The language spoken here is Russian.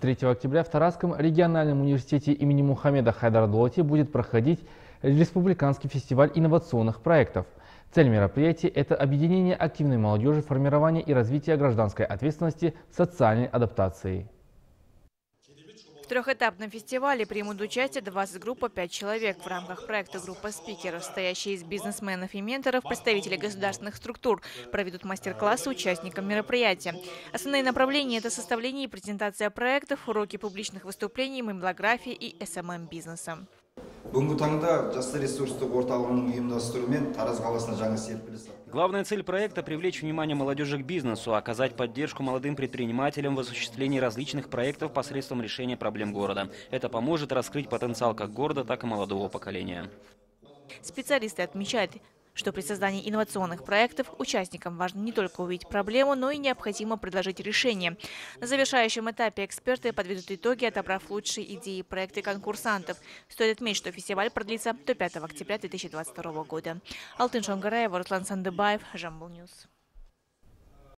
3 октября в Тарасском региональном университете имени Мухаммеда Хайдардолти будет проходить Республиканский фестиваль инновационных проектов. Цель мероприятия – это объединение активной молодежи, формирование и развитие гражданской ответственности, социальной адаптации. Трехэтапном фестивале примут участие 20 групп по 5 человек. В рамках проекта группа спикеров, состоящая из бизнесменов и менторов, представителей государственных структур, проведут мастер-классы участникам мероприятия. Основные направления – это составление и презентация проектов, уроки публичных выступлений, мемлографии и СММ-бизнеса. Главная цель проекта – привлечь внимание молодежи к бизнесу, оказать поддержку молодым предпринимателям в осуществлении различных проектов посредством решения проблем города. Это поможет раскрыть потенциал как города, так и молодого поколения. Специалисты отмечают, что при создании инновационных проектов участникам важно не только увидеть проблему, но и необходимо предложить решение. На завершающем этапе эксперты подведут итоги, отобрав лучшие идеи и проекты конкурсантов. Стоит отметить, что фестиваль продлится до 5 октября 2022 года. Алтын Шонгараева, Руслан Сандыбаев, Жамбыл News.